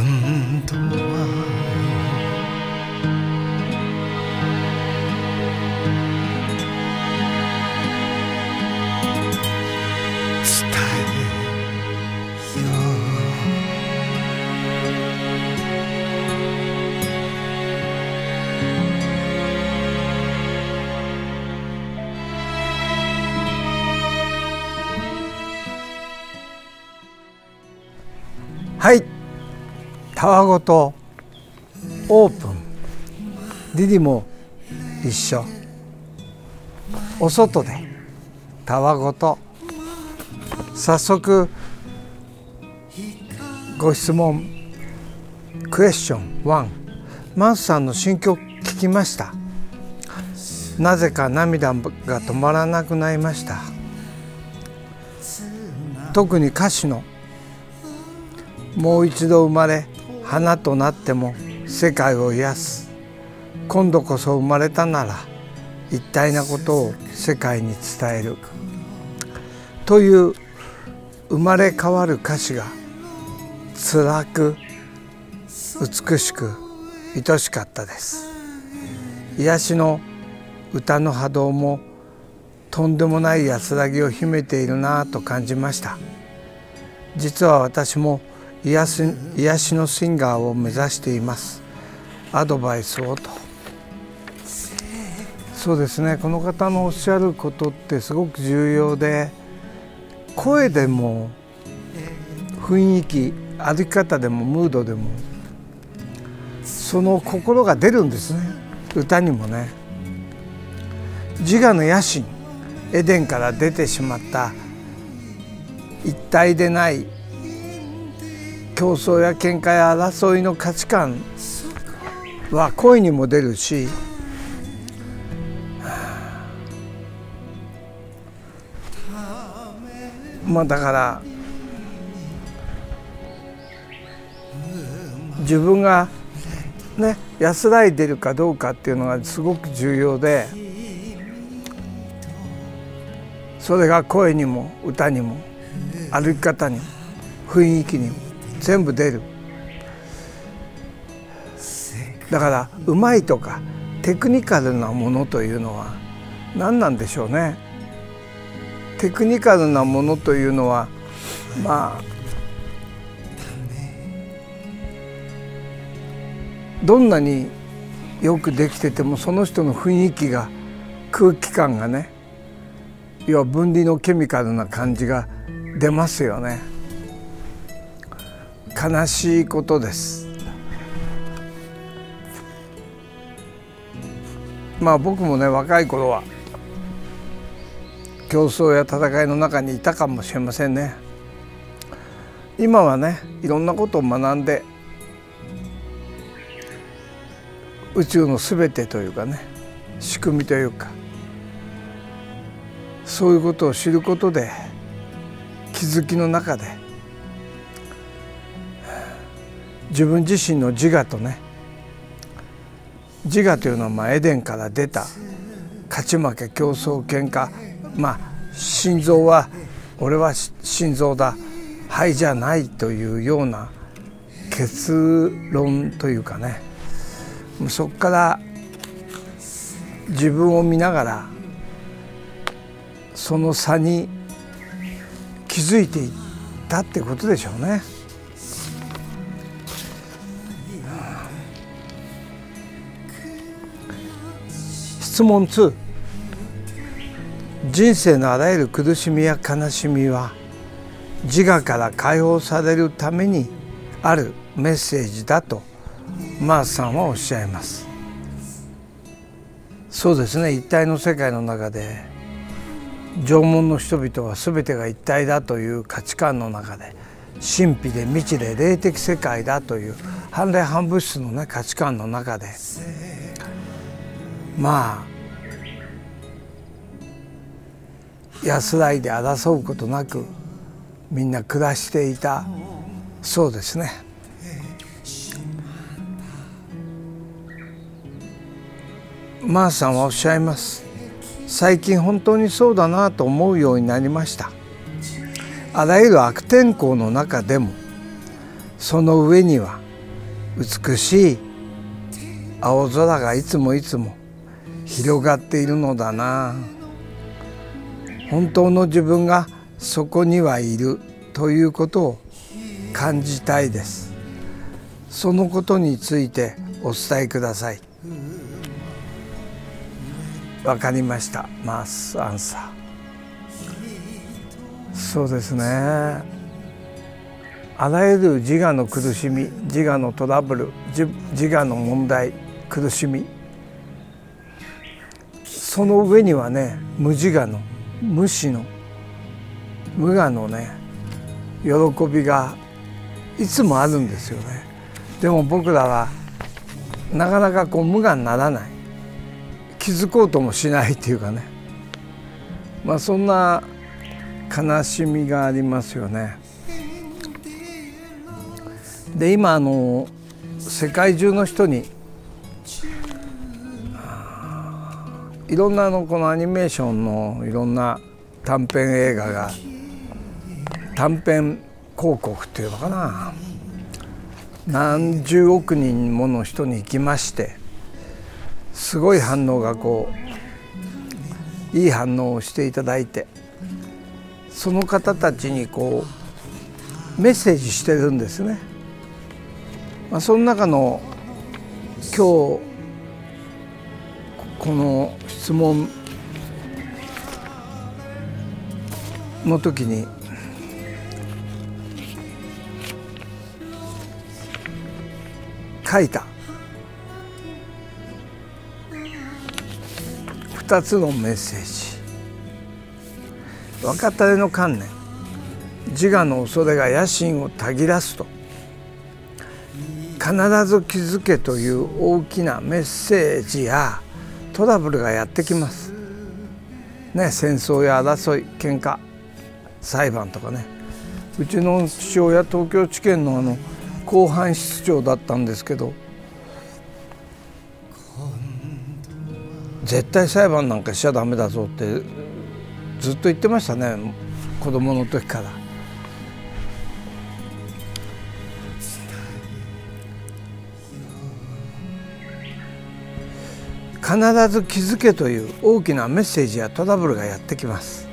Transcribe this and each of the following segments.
今とオープン。リリも一緒。お外でたわごと。早速ご質問。クエスチョン。1マンスさんの新曲聞きました。なぜか涙が止まらなくなりました。特に歌詞の「もう一度生まれ花となっても世界を癒す。今度こそ生まれたなら一体なことを世界に伝える」という生まれ変わる歌詞が辛く美しく愛しかったです。癒しの歌の波動もとんでもない安らぎを秘めているなぁと感じました。実は私も癒し癒しのシンガーを目指しています。アドバイスをと。そうですね。この方のおっしゃることってすごく重要で声でも雰囲気歩き方でもムードでもその心が出るんですね。歌にもね。自我の野心エデンから出てしまった一体でない競争や喧嘩や争いの価値観は声にも出るしまあだから自分がね安らいでるかどうかっていうのがすごく重要でそれが声にも歌にも歩き方にも雰囲気にも全部出る。だからうまいとかテクニカルなものというのは何なんでしょうね。テクニカルなものというのはまあどんなによくできててもその人の雰囲気が空気感がね要は分離のケミカルな感じが出ますよね。悲しいことです。まあ僕もね若い頃は競争や戦いの中にいたかもしれませんね。今はねいろんなことを学んで宇宙の全てというかね仕組みというかそういうことを知ることで気づきの中で自分自身の自我とね自我というのはまあエデンから出た勝ち負け競争喧嘩。まあ心臓は俺は心臓だ。肺じゃないというような結論というかね。そこから自分を見ながらその差に気づいていったってことでしょうね。質問2人生のあらゆる苦しみや悲しみは自我から解放されるためにあるメッセージだとマースさんはおっしゃいます。そうですね。一体の世界の中で縄文の人々は全てが一体だという価値観の中で神秘で未知で霊的世界だという反霊反物質のね価値観の中でまあ安らいで争うことなくみんな暮らしていた。そうですね。マーさんはおっしゃいます。最近本当にそうだなと思うようになりました。あらゆる悪天候の中でもその上には美しい青空がいつもいつも広がっているのだな。本当の自分がそこにはいるということを感じたいです。そのことについてお伝えください。わかりました。マスアンサー。そうですね。あらゆる自我の苦しみ自我のトラブル自我の問題苦しみその上にはね無自我の無視の無我のね喜びがいつもあるんですよね。でも僕らはなかなかこう無我にならない。気づこうともしないっていうかね。まあそんな悲しみがありますよね。で今あの世界中の人にいろんなのこのアニメーションのいろんな短編映画が短編広告っていうのかな何十億人もの人に行きましてすごい反応がこういい反応をしていただいてその方たちにこうメッセージしてるんですね。まあ、その中の今日この質問の時に書いた。2つのメッセージ。若たれの観念。自我の恐れが野心をたぎらすと。必ず気づけという大きなメッセージやトラブルがやってきます。ね、戦争や争い喧嘩裁判とかねうちの父親東京地検のあの公判室長だったんですけど絶対裁判なんかしちゃダメだぞってずっと言ってましたね子供の時から。必ず気づけという大きなメッセージやトラブルがやってきます。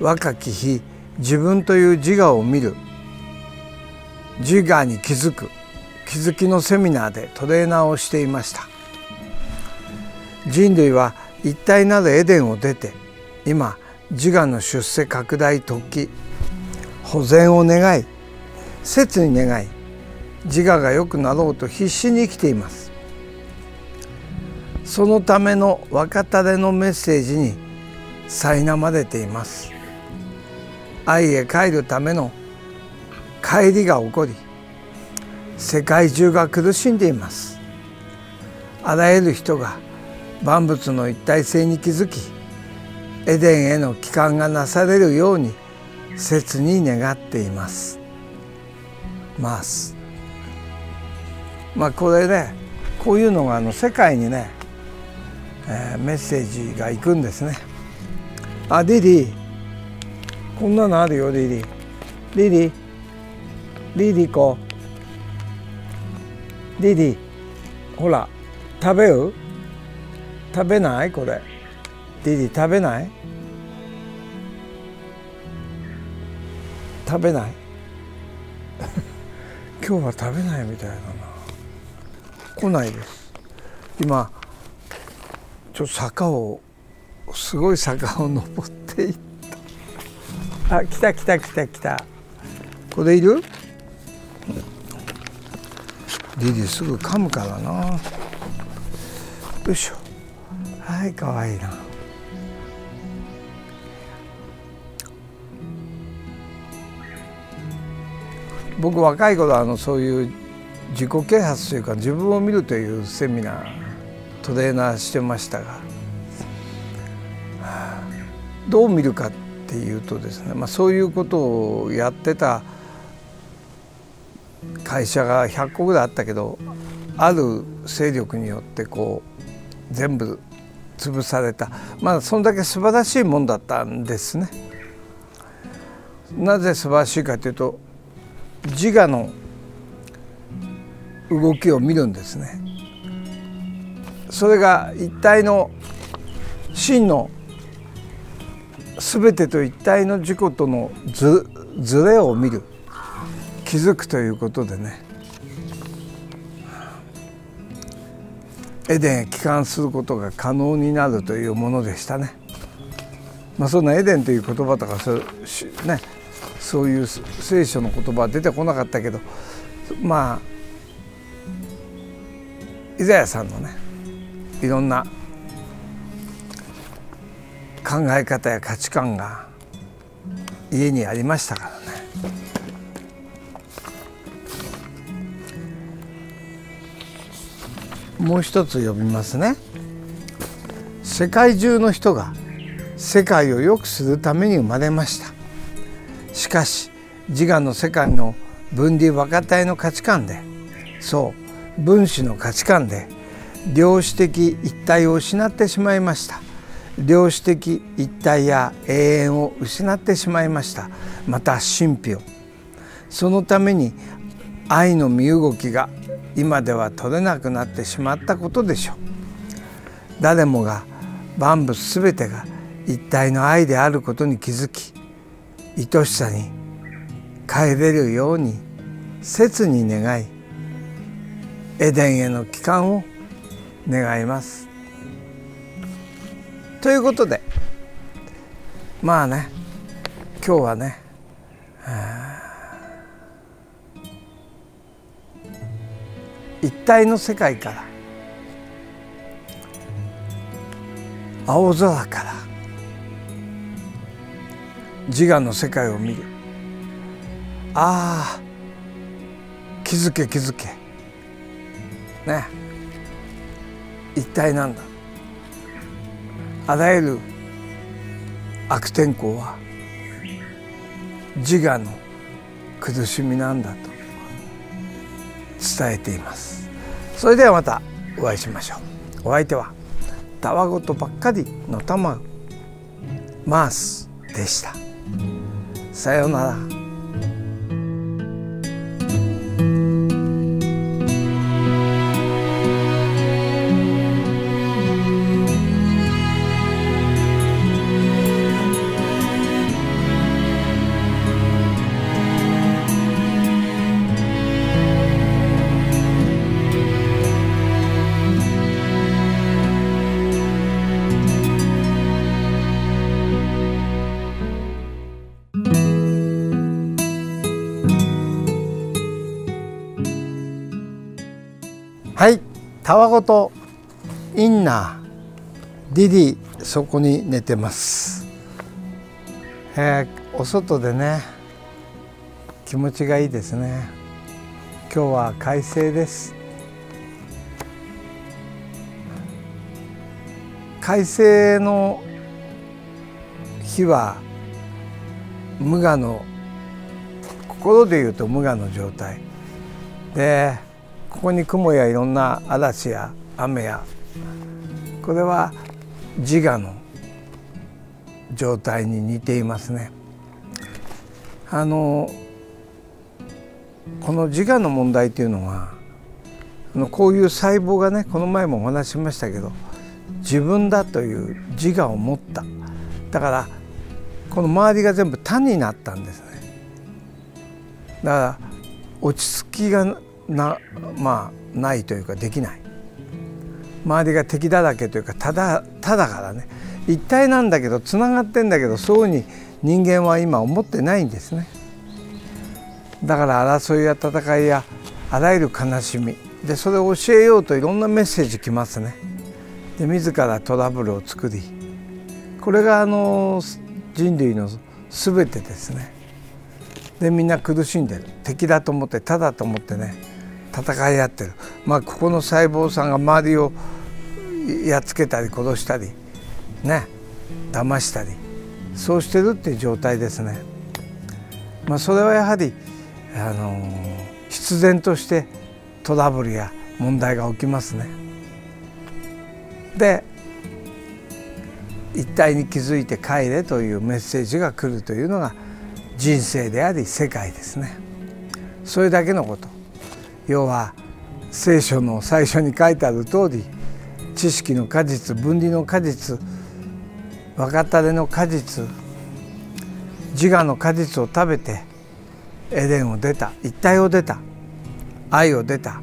若き日自分という自我を見る。自我に気づく。気づきのセミナーでトレーナーをしていました。人類は一体なるエデンを出て今自我の出世拡大突起保全を願い切に願い自我が良くなろうと必死に生きています。そのための若たれのメッセージに苛まれています。愛へ帰るための帰りが起こり世界中が苦しんでいます。あらゆる人が万物の一体性に気づきエデンへの帰還がなされるように切に願っています。ます。まあこれねこういうのがあの世界にねえー、メッセージが行くんですね。あリリー。こんなのあるよリリー。リリー。リリコリリー。ほら食べる？食べない？これ。リリー食べない？食べない？今日は食べないみたいだな。来ないです。今ちょっと坂をすごい坂を登っていった。あ来た来た来た来た。これいる？リリーすぐ噛むからな。よいしょ。はいかわいいな。僕若い頃あのそういう自己啓発というか自分を見るというセミナー。トレーナーしてましたがどう見るかっていうとですね、まあ、そういうことをやってた会社が100個ぐらいあったけどある勢力によってこう全部潰されたまあそんだけ素晴らしいもんだったんですね。なぜ素晴らしいかというと自我の動きを見るんですね。それが一体の真の全てと一体の自己とのずずれを見る気づくということでねエデンへ帰還することが可能になるというものでしたね。まあ、そんなエデンという言葉とかそう,、ね、そういう聖書の言葉は出てこなかったけどまあイザヤさんのねいろんな考え方や価値観が家にありましたからね。もう一つ読みますね。世界中の人が世界を良くするために生まれました。しかし自我の世界の分離和解体の価値観でそう分子の価値観で量子的一体を失ってしまいました。量子的一体や永遠を失ってしまいました。また神秘を。そのために愛の身動きが今では取れなくなってしまったことでしょう。誰もが万物すべてが一体の愛であることに気づき愛しさに帰れるように切に願いエデンへの帰還を願います。ということでまあね今日はね一体の世界から青空から自我の世界を見る。ああ気づけ気づけ。ね。一体なんだ？あらゆる悪天候は自我の苦しみなんだと伝えています。それではまたお会いしましょう。お相手はたわごとばっかりのたまマースでした。さようなら。はい。たわごとインナーディディそこに寝てます、えー、お外でね気持ちがいいですね。今日は快晴です。快晴の日は無我の心でいうと無我の状態。でここに雲やいろんな嵐や雨やこれは自我の状態に似ていますね。あのこの自我の問題というのはこういう細胞がねこの前もお話ししましたけど自分だという自我を持っただからこの周りが全部単になったんですねだから落ち着きがなまあないというかできない。周りが敵だらけというかただただからね。一体なんだけどつながってんだけどそうに人間は今思ってないんですね。だから争いや戦いやあらゆる悲しみ。でそれを教えようといろんなメッセージきますね。で自らトラブルを作り。これがあの人類の全てですね。でみんな苦しんでる。敵だと思ってただと思ってね。戦い合ってるまあここの細胞さんが周りをやっつけたり殺したりね騙したりそうしてるっていう状態ですね。まあ、それはやはりあの必然としてトラブルや問題が起きますね。で一体に気づいて帰れというメッセージが来るというのが人生であり世界ですねそれだけのこと要は聖書の最初に書いてある通り知識の果実分離の果実分かったれの果実自我の果実を食べてエデンを出た一体を出た愛を出た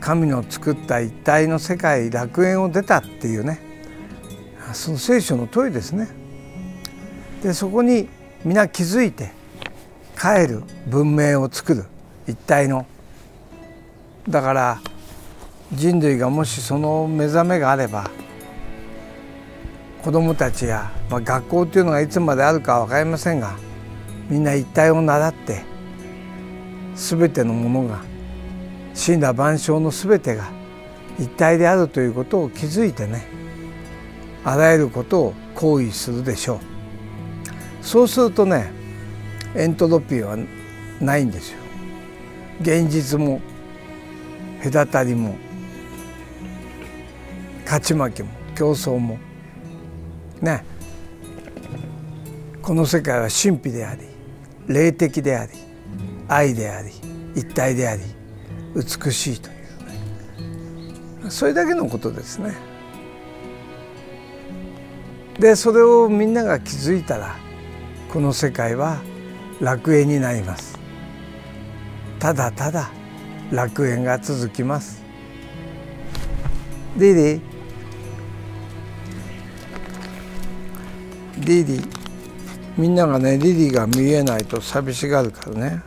神の作った一体の世界楽園を出たっていうねその聖書の問いですね。でそこに皆気づいて帰る文明を作る一体のだから人類がもしその目覚めがあれば子どもたちや、まあ、学校っていうのがいつまであるかは分かりませんがみんな一体を習って全てのものが死んだ万象の全てが一体であるということを気づいてねあらゆることを行為するでしょう。そうするとねエントロピーはないんですよ。現実も隔たりも勝ち負けも競争もね。この世界は神秘であり霊的であり愛であり一体であり美しいという。ねそれだけのことですね。でそれをみんなが気づいたらこの世界は楽園になります。ただただ楽園が続きます。リリーリリーみんながねリリーが見えないと寂しがるからね。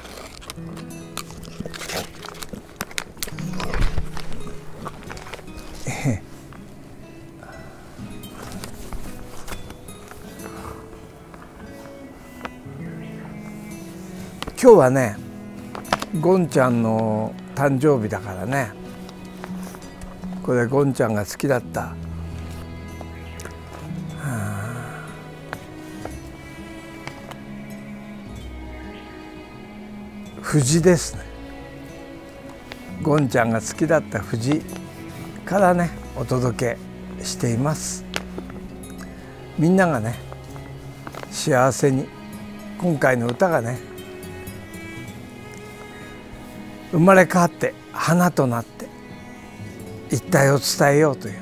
今日はねゴンちゃんの誕生日だからね。これゴンちゃんが好きだった、はあ、藤ですね。ゴンちゃんが好きだった藤からねお届けしています。みんながね幸せに今回の歌がね生まれ変わって花となって一体を伝えようというね。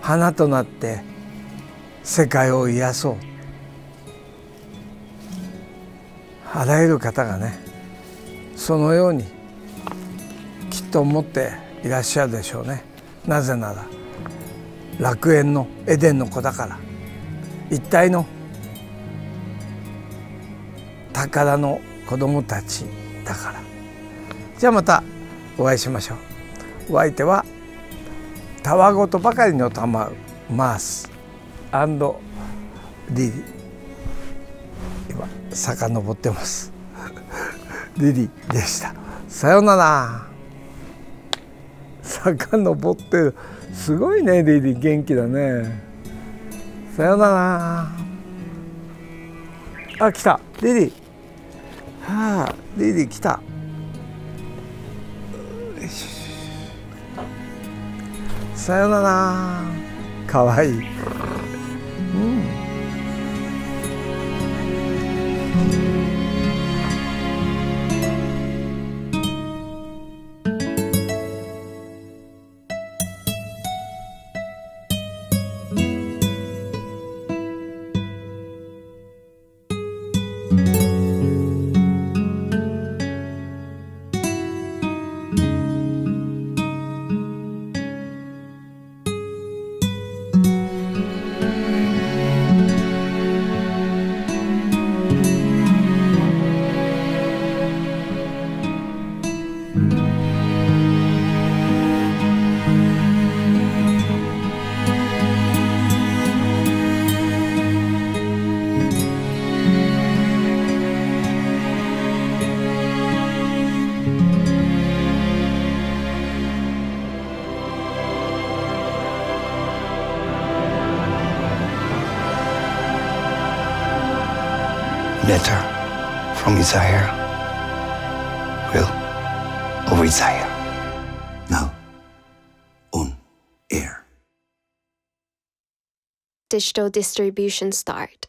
花となって世界を癒そう。あらゆる方がねそのようにきっと思っていらっしゃるでしょうね。なぜなら楽園のエデンの子だから。一体の宝の子供たちだから。じゃあまたお会いしましょう。お相手はたわごとばかりのたまうマースリリ。ー今遡ってます。リリーでした。さようなら。遡ってる。すごいねリリ。ー元気だね。さようなら。あ来た。リリ。ーはあ出てきた。さよなら。かわいい。we'll all retire. Now, on air. Digital distribution start.